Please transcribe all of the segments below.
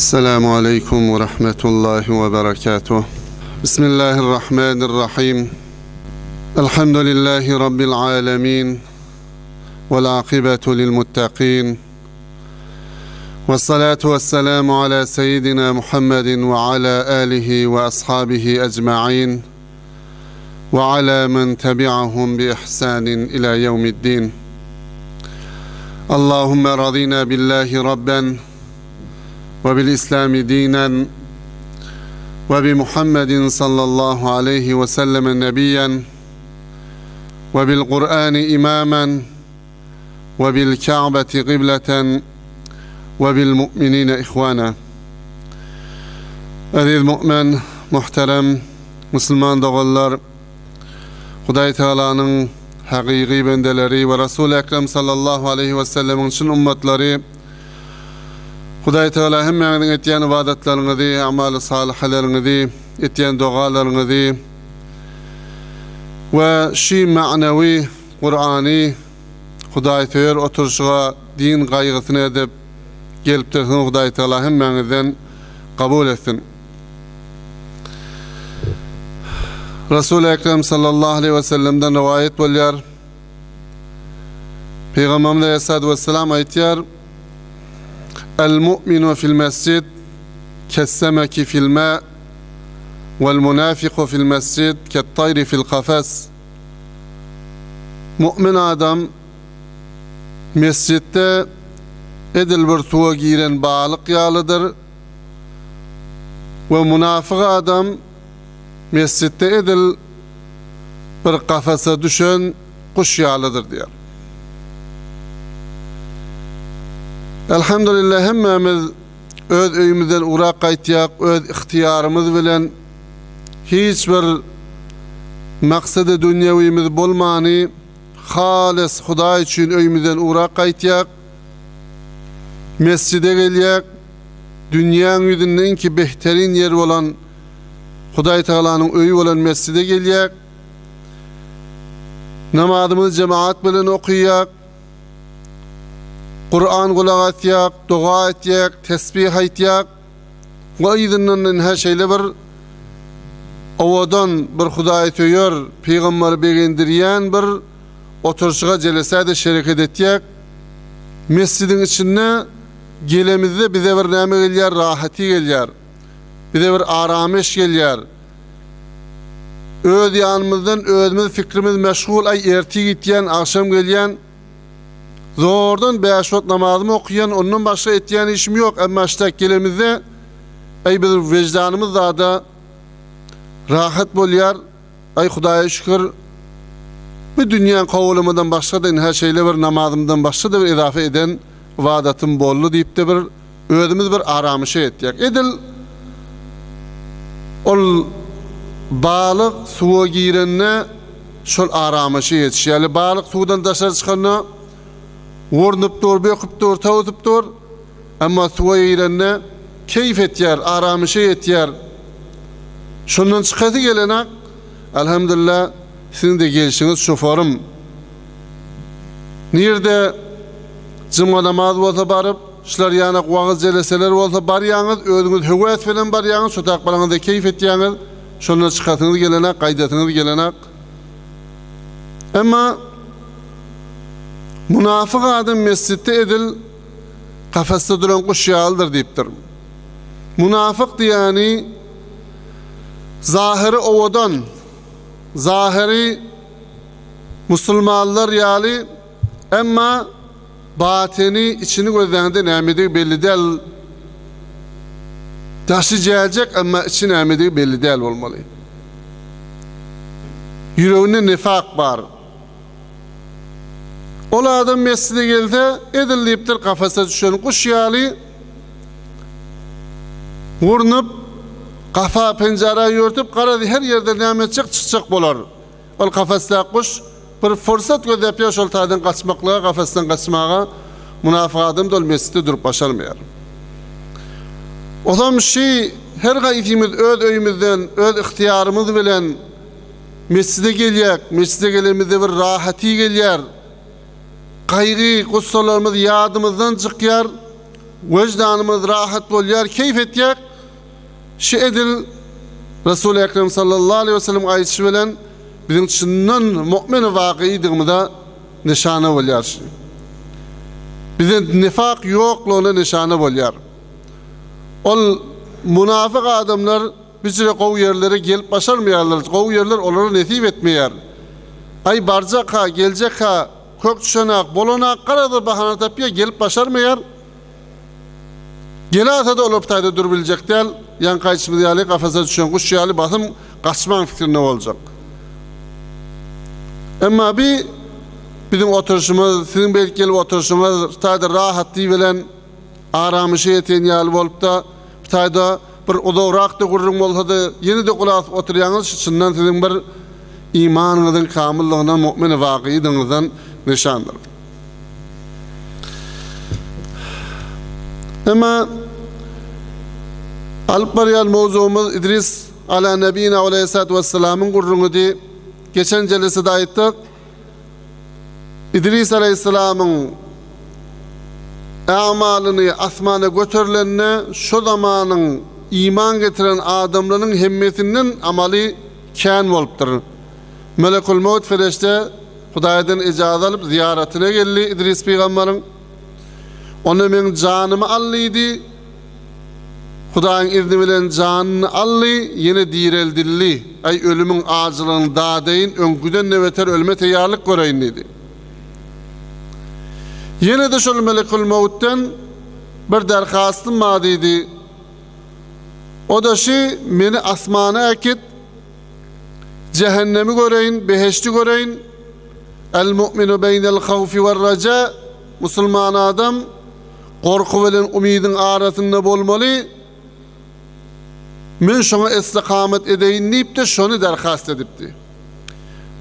السلام عليكم ورحمة الله وبركاته. بسم الله الرحمن الرحيم. الحمد لله رب العالمين والعاقبة للمتقين. والصلاة والسلام على سيدنا محمد وعلى آله وأصحابه أجمعين وعلى من تبعهم بإحسان إلى يوم الدين. اللهم رضينا بالله ربًا وبالإسلام دينا وبمحمد صلى الله عليه وسلم نبيا وبالقرآن إماما وبالكعبة قبلة وبالمؤمنين إخوانا. أذيذ مؤمن محترم مسلمان دغلر خداي تعالى حقيقي بندلري ورسول أكرم صلى الله عليه وسلم من أمتلري Hudaý Teala hemmeňiziň etýän ibadetleriňizi, amaly salihlerinizi, etýän dogalarynızy we şi ma'nawy Qur'any Hudaý Teala oturşyga din gaýgysyny edip gelip durýan Hudaý Teala hemmeňizden kabul etsin. Resul-i Ekrem sallallahu aleyhi ve sellem'den rivayet bolýar. Peygamberimiz Aleyhissalatu vesselam aýtýar: El mu'minu fil mescid kessemeki fil ma vel munafiku fil mescid kettayri fil kafes Mu'min adam mescitte edil bir suğa giren bağlık yağlıdır ve münafık adam mescitte edil bir kafese düşen kuş yağlıdır diyor. Elhamdülillah hemmemiz öz öýümizden urak gaýtýak, öz ihtiýarymyz bilen hiç bir maksady dünýäwimiz bolmany halis Hudaý üçin öýümizden urak gaýtýak. Mescide gelýek. Dünýäň ýüzünden ki behterin yer bolan Hudaý Taalanyň öýü bolan mescide gelýek. Namazymyzy jemaat bilen okuyýak. Kur'an kulak atyak, dua etyak, tesbih etyak ve izinden her şeyle bir ovadan bir Hudaýy töýür, peýgamber begendirýän bir oturşyga jelesede şeriket etyak. Mescidin içinde gelemizde bize bir näme gelýär, rahaty gelýär. Bize bir arameş gelýär. Öz ýanymyzdan özümiz fikrimiz meşgul ay erti gitýän, akşam gelýän Zordan beş vakit namazımı okuyan, ondan başka etyen işim yok. Ama işte gelimizde ay bir vicdanımız da da rahat bolyar. Ay Hudaya şükür bu dünyanın kavulumdan başka da her şeyle bir namazımdan başka da bir idafe eden vadatım bollu deyip de bir özümüz bir aramışı etyak. Edil ol balık suya girenine şol aramışı yetişi. Yani balık sudan dışarı çıkanına Ornup dur, bekup dur, tavutup dur. Amma suwa ýerine keyif etýär, aramışy etýär. Şondan çykaty gelenek, elhamdülillah, sizin de gelişiniz şoforum. Nirde cuma namaz bolsa barıp, şular ýana wagt jeleseler bolsa bar ýaňyz, özüňiz höwet bilen bar ýaňyz, şu takbalaňyzda keyif etýäňiz, şondan çykatyňyz gelenek, gaýdatyňyz gelenek. Amma Munafık adam mescitte edil kafeste duran kuş yağıldır deyiptir. Munafık diyani zahiri ovadan zahiri musulmanlar yali emma batini içini gözlerinde nemidi belli değil taşıyacak ama içi nemidi belli değil olmalı. Yüreğinde nifak var. Ola adam mescide geldi, edilliyiptir kafese düşen kuş yali, vurnup, kafa pencere yörtüp, karadı her yerde nimetcek çıkacak bolar. Ol kafesle kuş, bir fırsat göz yapıyor şol tadan kaçmaklığa, kafesten kaçmağa, münafık adam da mescide durup başarmayar. Olam şey, her gayetimiz öz öyümüzden, öz ihtiyarımız bilen, mescide gelyek, mescide gelemizde bir rahati gelyer, gaýry gussalarymyz ýadymyzdan çykýar. Vecdanımız rahat bolýar, keyif etýär. Şu edil Resul Ekrem sallallahu aleyhi ve sellem aýyşy bilen bizim çyndan mu'min wagyýdygymyza nişana bolýar. Bize nifak ýoklugyna nişana bolýar. Ol munafık adamlar bizre gow yerlere gelip başarmaýarlar. Gow yerler olara nesip etmeýär. Ay barjak ha, geljek ha, kök düşenak, bolanak garada bahana tapýar, gelip başarmaýar. Gelata da olup tayda dur bilecek del, yan kaçımı diyali kafasa düşen kuş yali basım kaçman fikrine olacak. Ama bir bizim oturuşumuz, sizin belki gelip oturuşumuz tayda rahat bilen aramışı yeten yali olup da tayda bir odawrak da gurrun bolsa da yeni de kulak oturýanyz şundan sizin bir imanınızın kamilliğine mu'min waqiýydyňyzdan nişandır. Ama alıp barýan mowzumuz İdris ala nebiyina aleyhissalatu vesselam'ın gurruňydy. Geçen jelesede aýtdyk. İdris aleyhissalam'ın amalyny asmana götürlenine şu zamanın iman getiren adamlaryň hemmetinden amaly kän bolupdyr. Melekul Maut ferişte Hudaýdan ijazat alyp ziyaretine geldi İdris peýgamberiň. Onu men janymy allydy. Hudaýyň izni bilen janyny ally, ýene direldilli. Ay ölümüň azylygyny dadaýyn, öňküden nebeter ölme teýýarlyk göreýin dedi. Ýene de şol melekul mautdan bir derhastym ma dedi. O da şi meni asmana akit, cehennemi göreyin, beheşti göreyin. El mu'minu beynel khawfi ve raca. Musulman adam korku bilen umidin arasında bolmaly. Men şoňa istikamet edeýin diýip de şonu derhast edipdi.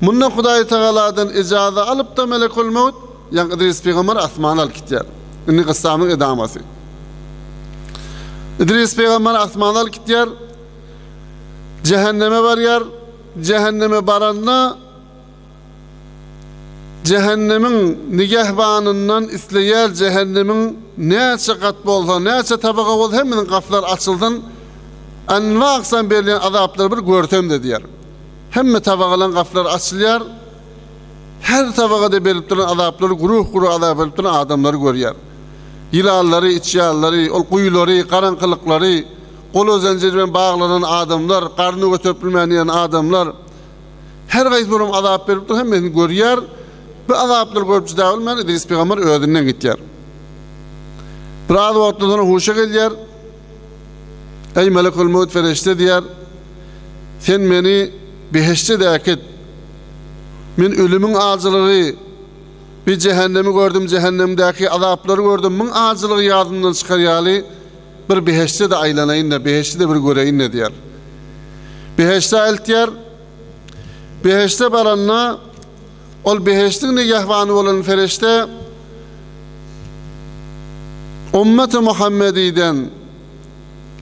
Munna Hudaý Teala'dan ijaza alyp da melekul maut ýa-ni İdris peýgamber asmana alyp gitýär. Inni gyssamyň edamasy. İdris peýgamber asmana alyp gitýär. Cehenneme barýar. Cehenneme baranna cehennemin nigahbanından isleýär cehennemin näçe gat bolsa, näçe tabaga bolsa hemminin gaflar açyldan anwaqsan berilen azaplar bir görtem diýär. Hemme tabagalan gaflar açylýar. Her tabagada berip duran azaplar guruh guruh azap berip duran adamlar görýär. Yilallary, içýallary, ol guýulary, garanqylyklary, golu zanjir bilen baglanan adamlar, garny götürüp adamlar her gaýsy bir azap berip duran hemmeni görýär. Bu azaplar görüp jida bolman İdris peýgamber öýünden gitýär. Bir wagtdan soň huşa gelýär. Ey melekul maut ferişte diýär. Sen meni beheşte däket. Men ölümüň azylygy bir cehennemi gördüm, cehennemdäki azaplary gördüm. Min azylygy ýadymdan çykarýaly bir beheşte de aýlanaýyn da, beheşte de bir göreýin de diýär. Beheşte eltýär. Beheşte baranna ol beheştin nigahwany bolan ferişte Ummet Muhammediden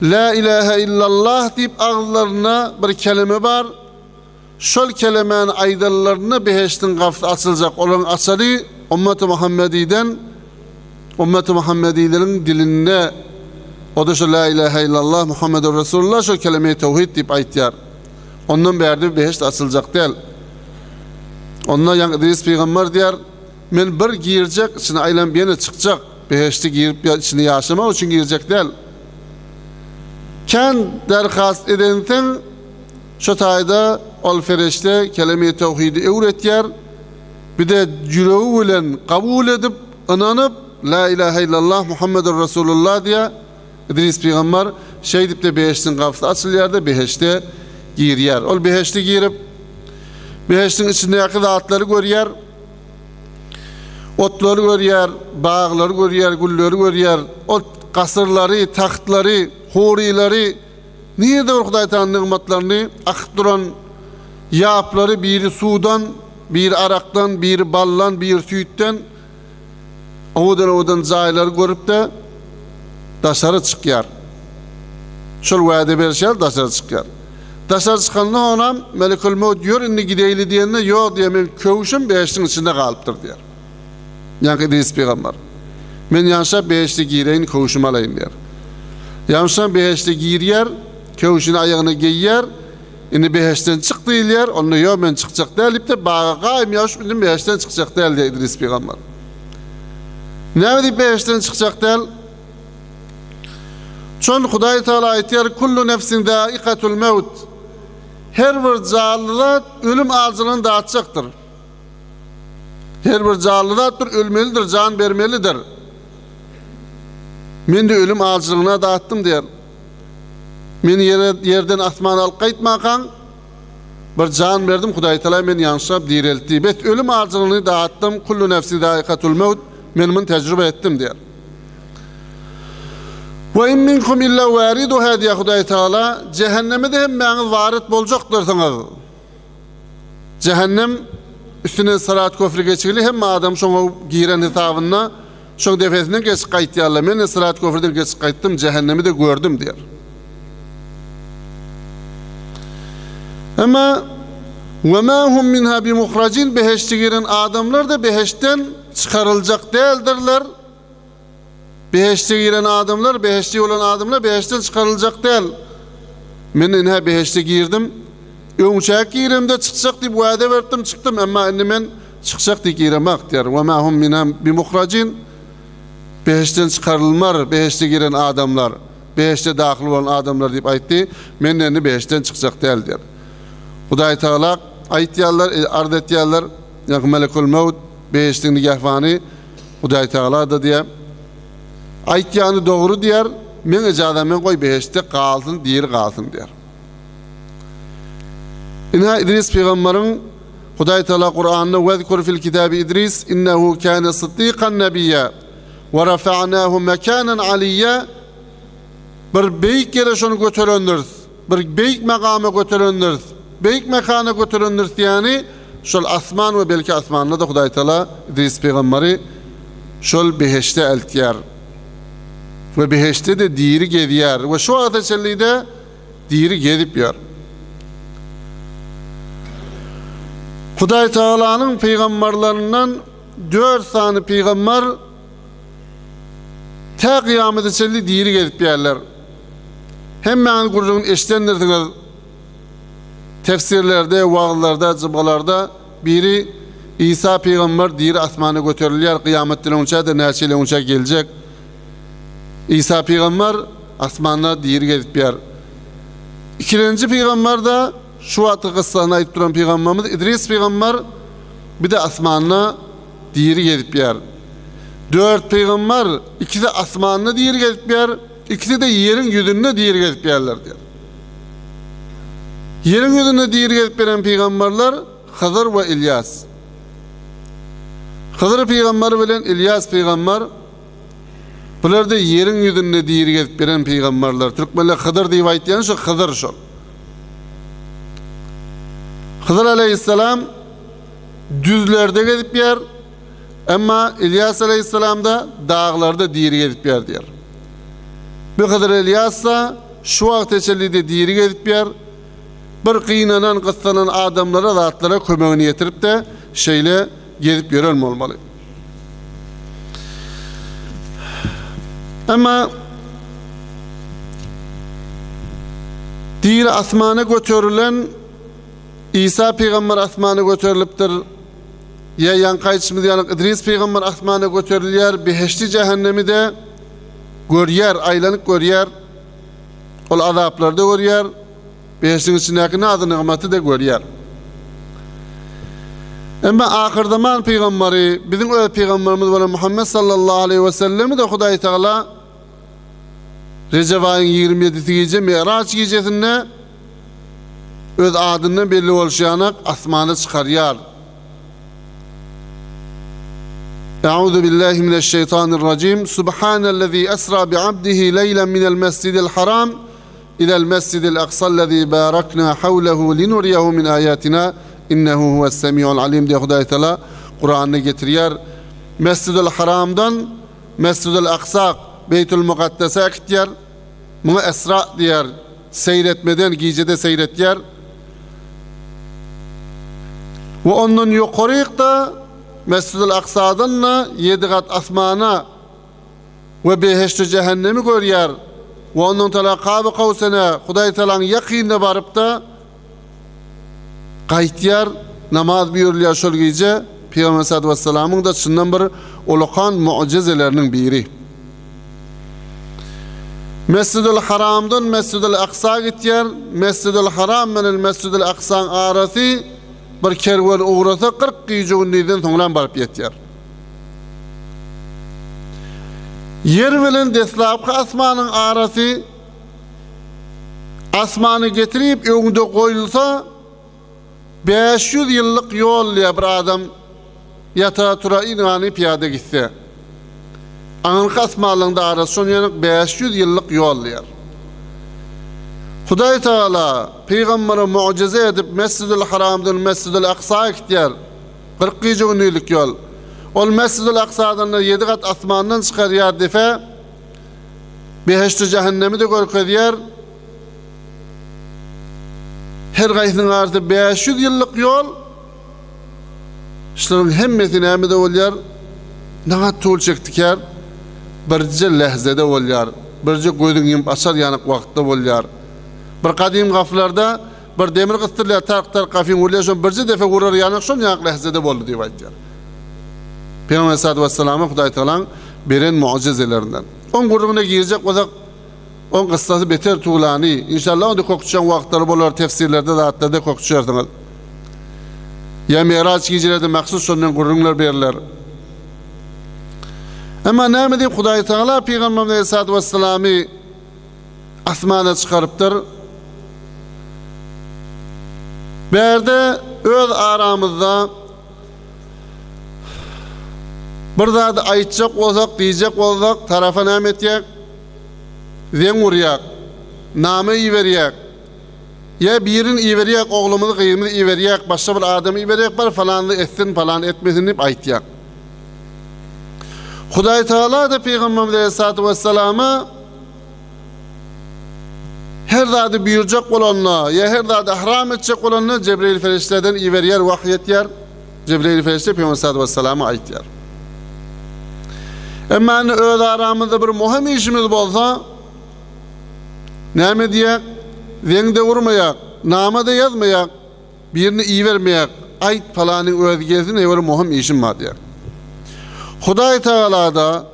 La ilahe illallah diýip aglaryna bir kelime bar. Şol kelimeň aýdallaryna beheştin gafy açyljak. Olaň açary Ummet Muhammediden Ummet Muhammedileriň dilinde o da şu la ilahe illallah Muhammedur Resulullah şu kelime tevhid diýip aýtýar. Ondan berdi beheşt açyljak diýil. Ondan yan İdris peygamber diýer, men bir girjek, içine aýlan bir çykjak, beheşti girip içine ýaşamak üçin girjek diýil. Kan derhast edentin şu taýda ol ferişte kelime tevhidi öwretýär. Bir de jüregi bilen kabul edip, inanyp la ilahe illallah Muhammedur Resulullah diýär. İdris peygamber şey dip de beheştin gafsy açylýar da beheşte girýär. Ol beheşte girip Beheştin içinde yakı zatları görýär. Otlary görýär, bağlary görýär, gulleri görýär. O kasırları, tahtları, hurileri niye de Hudaý Taala nimetlerini akyp duran ýaplary biri sudan, biri araktan, biri ballan, biri süýtden owadan owadan jaýlary görüp de daşary çykýar. Şol wada berýär, daşary çykýar. Daşar çıkanına ona Melikul Maut diyor inni gideyli diyenine yok diye men kövüşüm beştin içinde kalıptır diyor. Yani İdris peygamber. Men yanşa beşli gireyin kovuşmalayın der. Yanşa beşli giriyer, kövüşün ayağını giyer, ini beşten çık deyler, onu yo men çıkacak deyip de bağa qaim yaş bilim beşten çıkacak deyil de İdris Peygamber. Ne deyip beşten çıkacak deyil? Çon Hudaý Taala aýtýar kullu nefsin daikatul maut. Her bir canlıda ölüm arzulyny datjakdyr. Her bir canlıda ölmelidir, can bermelidir. Men de ölüm arzulyna dattım diýer. Men yere, yerden asman alıp gaýtmakan bir can berdim Hudaý Taala men ýanşap direltdi. Bet ölüm arzulyny dattım. Kullu nefsin daikatul maut. Men mun tecrübe etdim diýer. Ve in minkum illa variduha diye Hudaý Taala cehenneme de hem meňiz varit boljakdyrsňyz. Cehennem üstüne salat köfri geçigili hem adam şoňa giren hisabyna şoň defesine geç gaýtýarlar. Men salat köfriden geç gaýtdym, cehennemi de gördüm diýer. Ama ve ma hum minha bi muhracin beheşte giren adamlar da beheşten çıkarılacak değildirler. Beheşte giren adamlar, beheşte olan adamlar beheşten çıkarılacak değil. Men inha beheşte girdim. Öňçäk girimde çıkacak diýip wada berdim, çıktım ama indi men çıkacak diýip giremek diýer. Ve ma hum minha bi muhracin beheşten çıkarılmar, beheşte giren adamlar, beheşte dahil olan adamlar diýip aýtdy. Men endi beheşten çıkacak değil diýer. Hudaý Taala aýtýarlar, ard etýärler, ýa melekul maut beheştin nigahwany Hudaý Taala da diýer. Aýtýany dogry diýer, men ejada men goý beheşte galsyn, diýer galsyn diýer. Inha İdris peýgamberiň Hudaý Taala Qur'anyny "Wezkur fil kitabi İdris innehu kana siddiqan nabiyya we rafa'nahu makanan aliyya" bir beýik ýere şonu göterendir. Bir beýik makama göterendir. Beýik makana göterendir diýeni şol asman we belki asmanda da Hudaý Taala İdris peýgamberi şol beheşte eltýär. Ve beheşte de diri gediyar. Ve şu ateşelliği de diri gedip yer. Huday Teala'nın peygamberlerinden dört tane peygamber ta kıyamete çelli diri gedip yerler. Hem yani kurduğun eştenlerdiler tefsirlerde, vaağlarda, zıbalarda biri İsa peygamber diri asmana götürülüyor. Kıyametten onça da neçeli onça gelecek. İsa peygamber asmanna diri gedip yer. İkinci peygamber de şu atı kıssana ait duran peygamberimiz İdris peygamber bir de asmanna diri gedip yer. Dört peygamber ikisi de asmanna diri gedip yer. İkisi de yerin yüzünde diri gedip yerler diyor. Yerin yüzünde diri gedip yeren peygamberler Hızır ve İlyas. Hızır peygamber bilen İlyas peygamber Bular da yerin yüzünde diri gedip beren peygamberler. Türkmenler Hıdır diýip aýtýan şu Hıdır şol. Hıdır aleyhisselam düzlerde gedip yer. Emma İlyas aleyhisselam da dağlarda diri gedip yer diýer. Bu Hıdır İlyas da şu wagt eçelide diri gedip yer. Bir kıynanan kıssanan adamlara zatlara kömeğini yetirip de şeyle gedip yeren olmalı. Ama diğer asmana götürülen İsa peygamber asmana götürülüpdir. Ya yankayçımız yani İdris peygamber asmana götürülüyer. Beheşti cehennemi de görüyer, aylanıp görüyer. Ol azaplarda görüyer. Beheştin içindeki adı nigmeti de görüyer. Ama ahir zaman peygamberi, bizim öyle peygamberimiz olan Muhammed sallallahu aleyhi ve sellemi de Hudaý Teala Recep ayın 27-si gece Mi'raç gecesinde öz adından belli olşayanak asmanı çıkaryar. Euzu billahi mineşşeytanirracim. Subhanellezî esra bi'abdihi leylen minel mescidil haram ila'l mescidil aqsa'llezî barakna havlehu linuriyehu min ayatina innehu huves semiul alim diye Hudaý Teala Kur'an'ı getiriyor. Mescidil Haram'dan Mescidil Aqsa Beytül Mukaddes'e gittiler. Bunu esra diyer. Seyretmeden gecede seyrettiler. Ve onun yukarıyık da Mescid-i Aksa'dan da yedi kat asmana ve beheşte cehennemi görýär. Ve onun tala kabı kavsene Hudaý talan yakinde barıp da qaytyar namaz buyurulýar şol gece Peygamber sallallahu aleyhi ve sellem'in da şundan bir ulukan mucizelerinin biri. Mescidül Haram'dan Mescidül Aqsa gitýär. Mescidül Haram menen Mescidül Aqsa arasy bir kerwen uğrasa 40 gyjygyndan soňra barıp ýetýär. Yer bilen deslapky asmanyň arasy asmany getirip öňünde goýulsa 500 ýyllyk ýol ýa bir adam yata tura inany piyade gitse. Anırk asmalığında arasın yanık 500 yıllık yol yer. Huday Teala peygamberi mucize edip Mescid-ül Haram'dan Mescid-ül Aqsa'ya gittiyer. 40 günlük yol. Ol Mescid-ül Aqsa'dan 7 kat asmandan çıkar yer defe Beheşti cehennemi de görkez yer. Her gaysının artı 500 yıllık yol İşlerin hemmeti näme de bolýar? Naga tol çekdiker? Birje lehzede bolýar. Birje göýdüň ýym açar ýanyk wagtda bolýar. Bir gadim gaflarda bir demir gystyrlar tarq tarq gafin bolýar, birje defe gurar ýanyk şol ýanyk lehzede boldy diýip aýtdylar. Peygamber sallallahu aleyhi ve sellem Hudaý taala beren mucizelerinden. On gurruna girecek bolsak on kıssası beter tuğlani. İnşallah onu kokçan wagtlar bolar tefsirlerde de hatta da kokçardyňyz. Ya Miraç gecelerinde maksus sonundan gurrunlar berler. Ama näme diýip Hudaý Taala Peygamber Aleyhissalatu vesselamy asmana çykarypdyr. Berde öz aramızda bir zat aýtjak bolsak, diýjek bolsak, tarafa näme etjek? Zeň urýak. Namy iwerýek. Ya birin iwerýek, oglumuny gyýymy iwerýek, başga bir adamy iwerýek, bar falanly etsin, falan etmesin diýip aýtýak. Hudaý Taala da Peygamber Aleyhissalatu vesselama her zady buyurjak bolanna, ya her zady ihram etjek bolanna Cebrail ferişteden iwerýär, wahy etýär. Cebrail ferişte Peygamber Aleyhissalatu vesselama aýtýar. Emma öz aramızda bir muhim işimiz bolsa, näme diýek? Zeňde urmayak, namada yazmayak, birini iyi vermeyek, ayt falanın özgezine ýöre muhim işim var diýer. Hudaý Taala da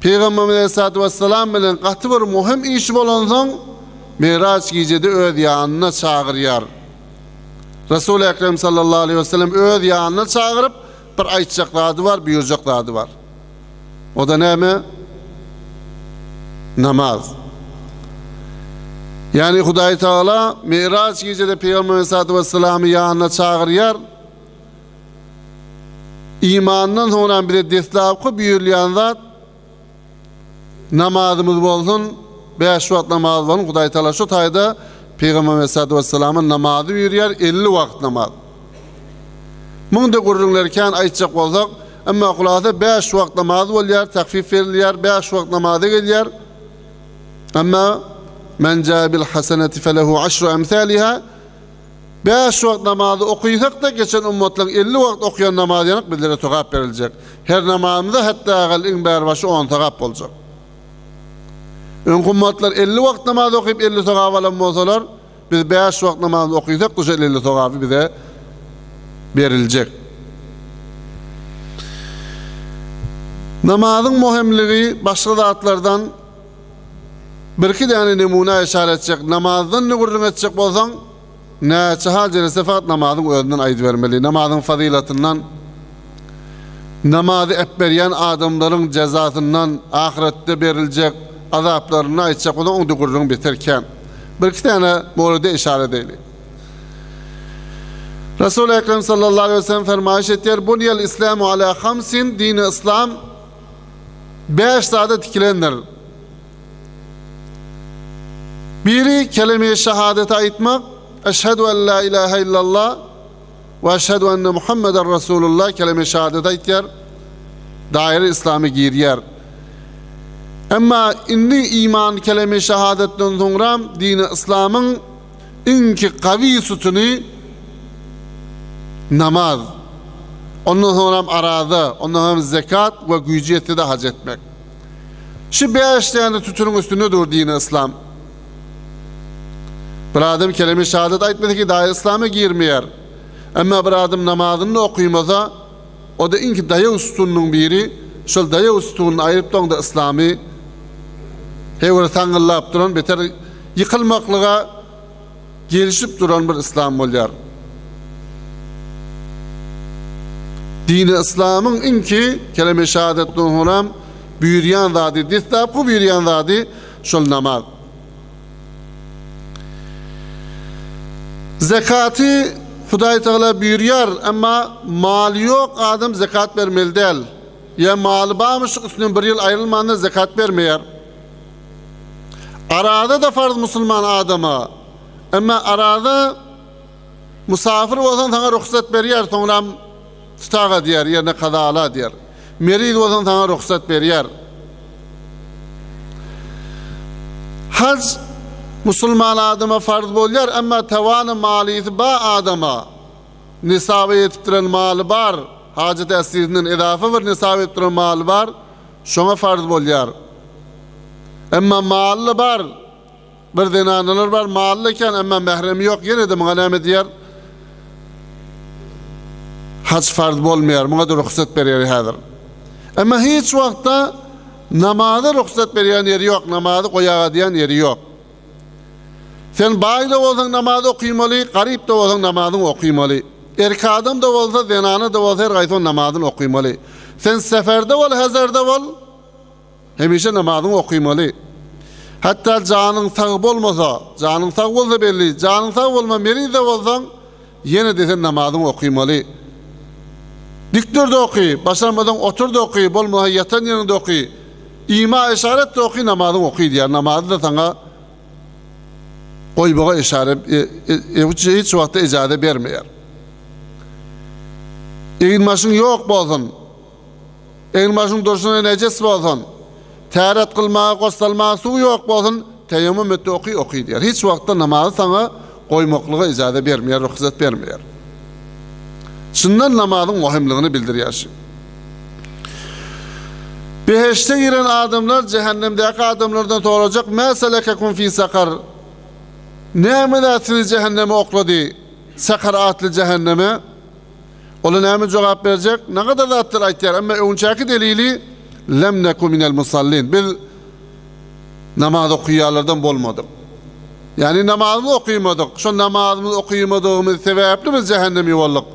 Peygamber Aleyhissalatu vesselam bilen gaty bir muhim iş bolan soň Miraç gecede öz ýanyna çagyrýar. Resul Ekrem sallallahu aleyhi ve sellem öz ýanyna çagyryp bir aýtjaklady bar, buyurjaklady bar. O da näme? Namaz. Yani Hudaý Taala Miraç gecede Peygamber Aleyhissalatu vesselam'ı ýanyna çagyrýar imandan sonra bize destlapkı büyürleyen zat namazımız bolsun beş şuat namazı bolsun Kuday Teala şu tayda Peygamber Aleyhisselatü Vesselam'ın namazı büyürler 50 vakt namaz. Bunu da gururlarken aytacak olsak ama kulağda beş vakt namazı oluyor, takfif veriliyor, beş vakt namazı geliyor. Ama men cabil haseneti felehu aşru emsaliha 5 vakit namazı okuysak da geçen ummatların 50 vakit okuyan namazı yanık bizlere tokap verilecek. Her namazımızda hatta gal in başı 10 tokap olacak. Ön ummatlar 50 vakit namazı okuyup 50 tokap alan olsalar biz 5 vakit namazı okuysak güzel 50 tokapı bize verilecek. Namazın muhimliği başka zatlardan bir iki tane numune işaret edecek. Namazdan ne gurrun edecek olsan ne çahal jere sefat namazın özünden aýdyp vermeli. Namazın fazilatından, namazı epberyen adamların cezasından ahirette berilecek azaplarını aýtjak bolan onu gurrun biterken. Bir iki tane mawluda işaret edeli. Resul-i Ekrem sallallahu aleyhi ve sellem fermayiş etdiler. Bunyel İslamu ala hamsin, dini İslam, beş saate tikilendir. Biri kelime-i şehadet aytmak, eşhedü en la ilahe illallah ve eşhedü enne Muhammeden Resulullah kelime-i şehadet aytyer. Daire İslam'ı giryer. Ama inni iman kelime-i şehadetten sonra dini İslam'ın inki kavi sütünü namaz. Ondan sonra aradı, ondan sonra zekat ve gücü de hac etmek. Şu beş tane tutunun üstünde dur dini İslam. Bir adam kelime şehadet aytmadı ki daha İslam'a girmeyer. Ama bir adam namazını okuymasa o da inki daya ustunun biri şol daya ustunun ayırıp da İslam'ı hevre tangıllap duran beter yıkılmaklığa gelişip duran bir İslam bolýar. Dini İslam'ın inki kelime şehadet nuhuram büyüryan zadi, distap bu büyüryan zadi şol namaz. Zekati Hudaý Teala buyurýar, emma mal yok adam zekat vermeli değil. Ya malı bağmış üstüne bir yıl ayrılmanda zekat vermeyer. Arada da farz musulman adama. Emma arada musafir olsan sana ruhsat berýär, sonra tutaga diýer, ýerine kadala diýer. Merid olsan sana ruhsat berýär. Hac musulman adama farz bolýar, emma tawanı maliyeti ba adama nisaba yetipdiren malı bar, hacet esirinden edafa bir nisaba yetipdiren malı bar, şoňa farz bolýar. Emma malı bar, bir denanalar bar, malı iken emma mehremi yok, yine de muğaname diýer, hac farz bolmaýar, muňa da ruhsat berýär häzir. Emma hiç wagtda namaza ruhsat berýän ýeri ýok, namazy goýaga diýen ýeri ýok. Sen bay da namazy namaz okuymaly, garip da bolsan namazyny okuymaly. Erki adam da bolsa, zenany da bolsa her gaýson namazyny okuymaly. Sen seferde bol, hazarda bol, hemişe namazyny okuymaly. Hatta canın sağ bolmasa, canın sağ bolsa belli, canın sağ bolma meri de bolsan, yine de sen namazını okuymalı. Diktör de okuy, başarmadan otur da okuy, bolmasa yatan yanında okuy. İma işaret de okuy, namazyny okuy diýär. Namazy da sana Oy boğa işaret e, e, hiç vakti icade bermeýär. Egin maşyň ýok bolsun. Egin maşyň durşuna nejes bolsun. Täret kılmağa, gostalmağa suw ýok bolsun. Teýemmüm etdi okuy okuy diýär. Hiç wagtda namazy sana goýmaklyga icade bermeýär, ruhsat bermeýär. Şundan namazyň muhimligini bildirýär. Beheşte giren adamlar cehennemdeki adamlardan soracak. Meselekekum fi sakar. Näme sizi cehenneme okladı? Sakar atlı cehenneme. Ola näme jogap berjek? Ne kadar zatlar aýtýar, emma öňçäki delili lem neku minel musallin. Biz namaz okuyanlardan bolmadık. Yani namazını okuyamadık. Şu namazımızı okuyamadığımız sebeple biz cehennemi yolladık.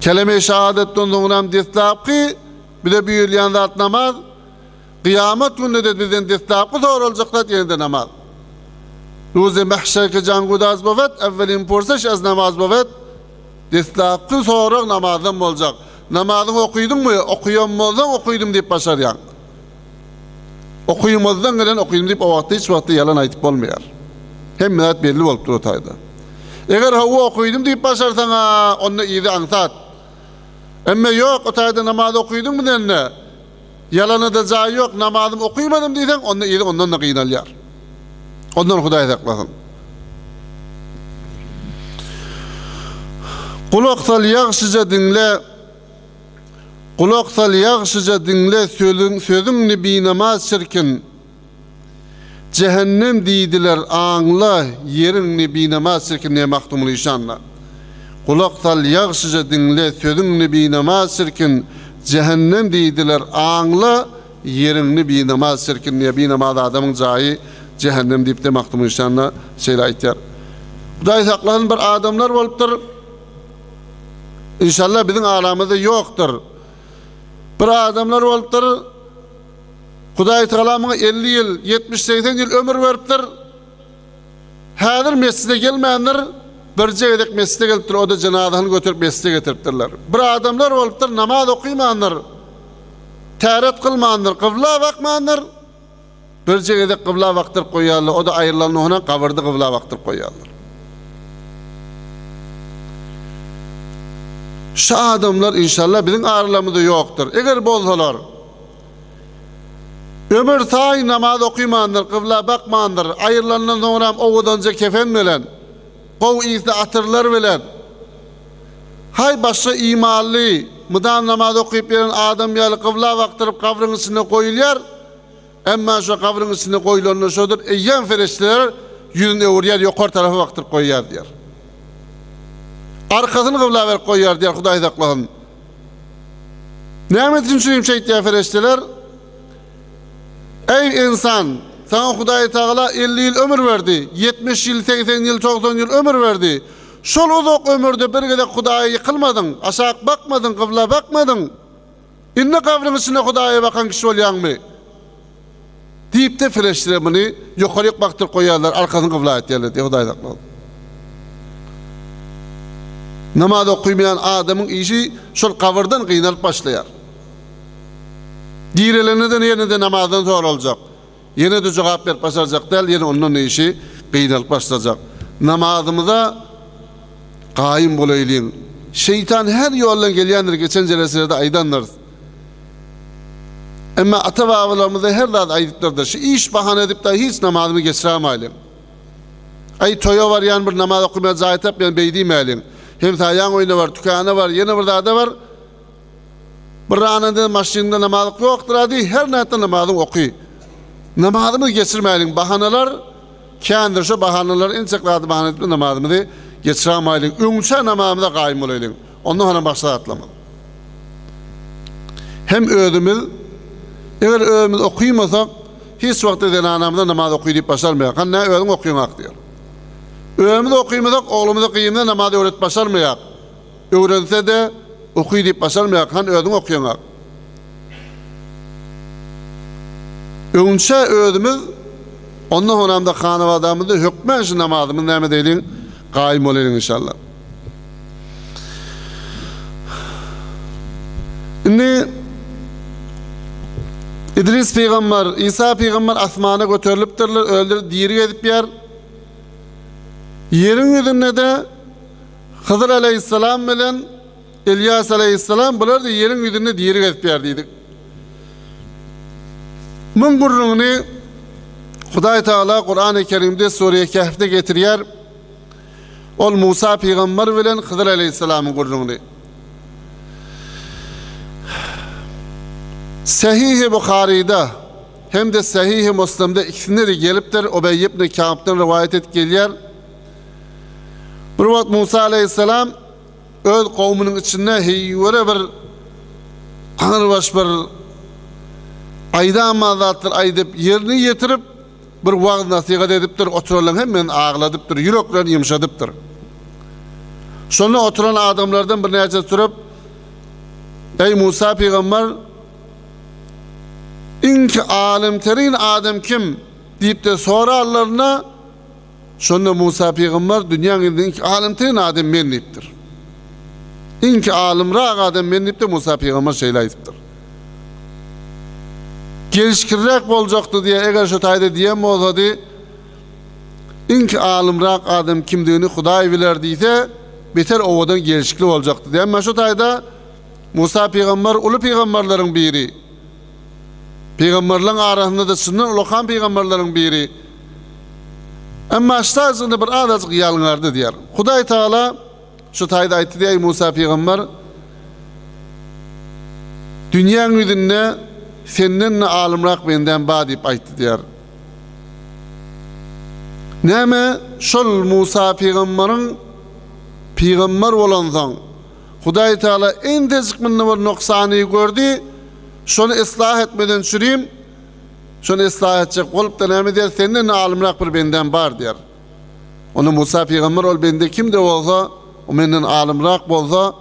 Kelime-i şehadetten sonra dislapki bir de büyüleyen zat namaz Kıyamet günü de bizden dislapki zor olacak da yenide namaz. Ruzi mahşerki can gudaz bavet, evvelin porsaş az namaz bavet, dislapki sonra namazın olacak. Namazını okuydun mu? Okuyamazdan okuydum deyip başar yan. Okuyamazdan gelen okuydum deyip o vakti hiç vakti yalan aytıp olmayar. Hem minat belli olup durur tayda. Eğer havu okuydum deyip başarsan ha, onu iyi de ansat. Emme yok, o namaz okuydun mu denne? Yalanı da cahi yok, namazımı okuymadım deysen, onu iyi ondan da kıynal yar. Ondan Huday saklasın. Kulaktal yağışıca dinle, kulaktal yağışıca dinle, sözün, sözün nebi namaz şirkin, cehennem diydiler ağla, yerin nebi namaz şirkin ne mahtumul işanla. Kulaktal yağışıca dinle, sözün nebi namaz şirkin, cehennem diydiler ağla, yerin nebi namaz şirkin, nebi namaz adamın cahi, cehennem deyip de mahtumul işanla şeyle aytiyar. Kuday saklasın bir adamlar olupdur, İnşallah bizim alamızda yoktur. Bir adamlar olupdur, Hudaý Taalamyň 50 ýyl, 70-80 ýyl ömür beripdir. Häzir mescide gelmeýänler bir jeýdek mescide gelipdir, o da jenazahyny götürüp mescide getiripdirler. Bir adamlar bolupdyr, namaz okuýmandyr. Täret kılmandyr, kıbla bakmandyr. Bir jeýdek kıbla baktyr goýýarlar, o da aýrylan ona kabyrdy kıbla baktyr goýýarlar. Şu adamlar inşallah bizim aralarımızda yoktur. Eğer bolsalar, ömür say namaz okuymandır, kıbla bakmandır, ayrılandan sonra oğudanca kefen bilen, kov iyisi atırlar bilen, hay başka imalli, mıdam namaz okuyup beren adam ýaly kıbla baktırıp kabrın içine koyulýar. Emma şu kabrın içine koyulanlar şodur. Eyyem ferişteler yüzünde uğrayar yokar tarafa baktırıp koyar diyor. Arkasını kıbla verip koyar diyor Hudaý saklasyň. Näme üçin şey diýär ferişteler? Ey insan, sana Hudaý Taala 50 ýyl ömür verdi, 70 ýyl, 80 ýyl, 90 ýyl ömür verdi. Şol uzak ömürde bir gede Hudaýa ýykylmadyň, aşak bakmadyň, kıbla bakmadyň. Inne kabryň içine Hudaýa bakan kişi bolýanmy? Diýip de feriştere bunu ýokaryk baktyr koýarlar, arkasyny kıbla etýärler diýip Hudaý Taala. Namaz okuymayan adamın işi şol kavırdan kıynalıp başlayar. Direlerine de yine de namazdan sonra olacak. Yine de cevap verip başaracak değil, yine onun işi kıynalıp başlayacak. Namazımıza kaim bolaylayın. Şeytan her yoldan geliyendir, geçen cereselerde aydanlar. Ama ata babalarımızda her dağda aydıklardır. Şu iş bahane edip de hiç namazımı geçiremeyelim. Ay toya var yani bir namaz okumaya zahit yapmayan beydimeyelim. Hem tayan oyunu var, tükkanı var, yeni bir dağda var. Bir anında maşininde namaz yoktur hadi her nette namazı okuy. Namazımızı geçirmeyelim. Bahaneler kendir şu bahaneler en çekladı bahane edip namazımızı geçiremeyelim. Ümse namazımıza kaim olayım. Ondan sonra başta atlamalı. Hem ödümüz eğer ödümüz okuymasak hiç vakit eden anamda namaz okuyup başarmıyor. Kan ne ödüm okuymak diyor. Öğümüzü okuymasak oğlumuzu kıyımda namazı öğret başarmayak. Öğrense de okuy deyip başarmayak. Han ödüm okuyamak. Öğünçe ödümüz ondan honamda kanavadamızda hükmen şu namazımız neyme deyin kaim olayın inşallah. Şimdi İdris peygamber, İsa peygamber asmana götürülüpdirler, öldürüp diri edip yer. Yerin yüzünde de Hızır aleyhisselam bilen İlyas aleyhisselam bular da yerin yüzünde diri edip yerdiydik. Mun gurrunu Hudaý Taala Kur'an-ı Kerim'de Suriye Kehf'te getiriyor. Ol Musa peygamber bilen Hızır aleyhisselamın gurrunu. Sahih-i Bukhari'de hem de Sahih-i Müslim'de ikisinde de gelipdir. Ubey ibn Kâb'den rivayet et geliyor. Bir vakit Musa aleyhisselam öz kavminin içinde heyvere bir anırbaş bir ayda amazattır aydip yerini yetirip bir vaaz nasihat ediptir oturanlar hemen ağladıptır yüreklerini yumuşadıptır. Sonra oturan adamlardan bir nece turup Ey Musa peygamber İnki alim terin adam kim deyip de sorarlarına Şonda Musa peygamber dünyanın ilk alim terin adam men deyiptir. İnki alim rağ adam men deyip de Musa peygamber şeyle ayıptır. Gelişkirrek bolacaktı diye eğer şu tayda diyem olsaydı İnki alim rağ adam kimdiğini Huday biler deyse beter ovadan gelişkili olacaktı diye. Ama şu tayda Musa peygamber ulu peygamberlerin biri. Peygamberlerin arasında da sünnet ulakan peygamberlerin biri. Amma ştazında bir adacık yalınardı diyer. Huday Teala şu tayda aytti diye Musa peygamber dünyanın yüzünde senden alimrak benden ba deyip aytti diyer. Näme şol Musa peygamberin peygamber olandan Huday Teala en dezik minne bir noksani gördü. Şonu ıslah etmeden süreyim. Şonu ıslah edecek olup da näme der senden alimrak bir benden bar der. Onu Musa peygamber ol bende kim de olsa o menden alimrak bolsa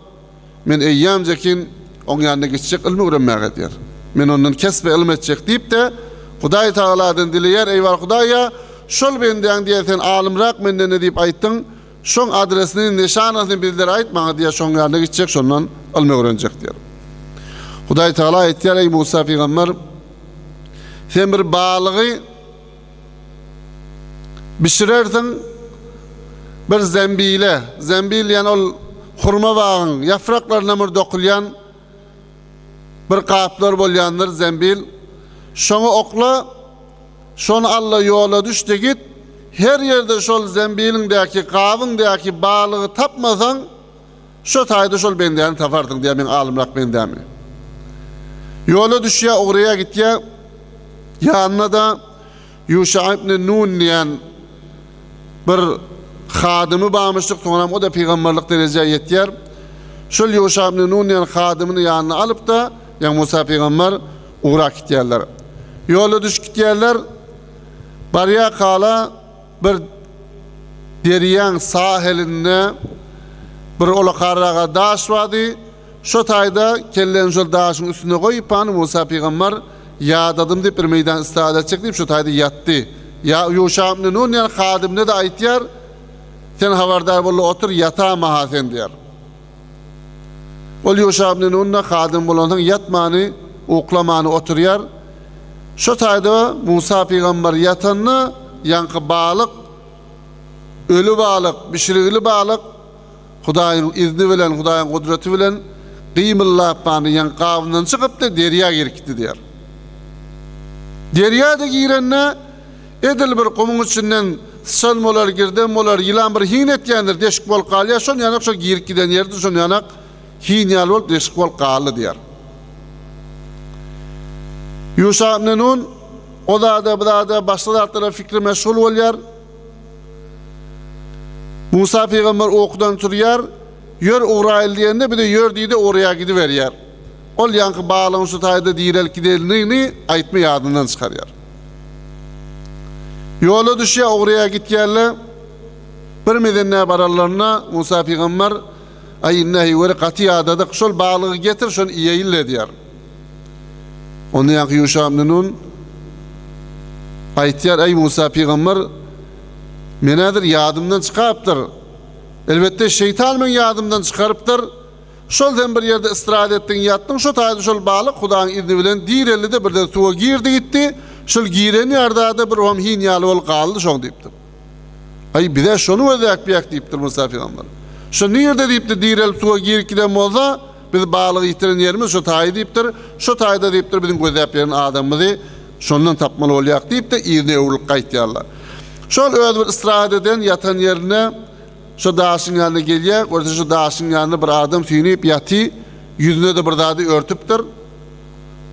men eyyamcekin on yanına geçecek ilmi öğrenmeye der. Men ondan kesbe ilm edecek deyip de Huday Teala'dan dileyer eyvar Hudaya şol benden diye sen alimrak menden ne deyip ayttın. Şon adresini nişanasını bildir aytma diye şon yanına geçecek şondan ilmi öğrenecek diyor. Hudaý Taala etýär ey Musa peýgamber sen bir balygy bişirersin bir zembile zembil ýani ol hurma bagyň ýafraklaryna bir dokulýan bir kaplar bolýandyr zembil şoňa okla şonu Allah ýola düşdi git her ýerde şol zembilindäki gawyňdäki balygy tapmasaň Şo taýda şol bendäni tapardyň diýe men alymrak bendämi. Yola düşýä oraya gitýä. Ýanyna da Yuşa ibn Nun diýen bir hadymy bamışlyk soňram o da peýgamberlik derejeye ýetýär. Şol Yuşa ibn Nun diýen hadymyny ýanyna alyp da ýa Musa peýgamber uğra gitýärler. Yola düş gitýärler. Barya kala bir derýän saheline bir ola karraga daş wady. Şo taýda kellen şol daşyň üstüne goýup pan Musa peýgamber ýadadım diýip bir meýdan istifade etjek diýip şo taýda ýatdy. Ya Yuşa ibn Nun ýa hadymne de aýtýar. Sen habardar bol otur yata mahasen diýer. Ol ibn Nunna hadim bolandyň yatmany, oklamany oturýar. Şo taýda Musa peýgamber ýatanny ýanky balyk ölü balyk, bişirigli balyk Hudaýyň izni bilen, Hudaýyň gudraty bilen qymyllap bany ýankawyndan çykyp da derýa girikdi diýer. Derýa da girenne edil bir gumyň içinden sal molar girdem molar ýylan bir hin etýändir, deşik bol galýa, şon ýanak şo girip giden ýerde şon ýanak deşik bol galy diýer. Yusuf ibn Nun o da da bu da da başladılar fikri meşgul bolýar. Musa peýgamber okudan turýar, ýör Uğrail diýende bir de ýör diýdi oraya gidiberýär. Ol ýanky balyň şu taýda diýrel gidelini aýtma ýadyndan çykarýar. Yola düşýä oraya gitýärler. Bir medenne barallarına Musa peýgamber ay innehi we gaty ýadada şol balygy getir şol iýeýille diýär. Onu ýa Yuşa ibn Nun aýtýar ey Musa peýgamber menedir ýadymdan çykarypdyr. Elbette şeytan men ýadymdan çykarypdyr. Şoldan bir ýerde istirahat etdiň ýatdyň, şo taýda şol balyk Hudaň izni bilen diýreldi de bir de suwa girdi gitdi. Şol giren ýerde bir hom hin ýaly bol galdy şoň diýipdir. Ay bir de şonu wezäk biýak diýipdir Musa peýgamber. Şo nirde diýipdi diýrel suwa girkiden bolsa, biz balyk ýitiren ýerimiz şo taýda diýipdir. Şo taýda diýipdir biziň gözäp beren adamymyzy şondan tapmaly bolýak diýip de ýerine gaýtýarlar. Şol bir istirahat eden yatan yerine şu daşın yanına gelye, orada şu daşın yanına bir adam tüyneyip yatı, yüzüne de bir dadı örtüptür.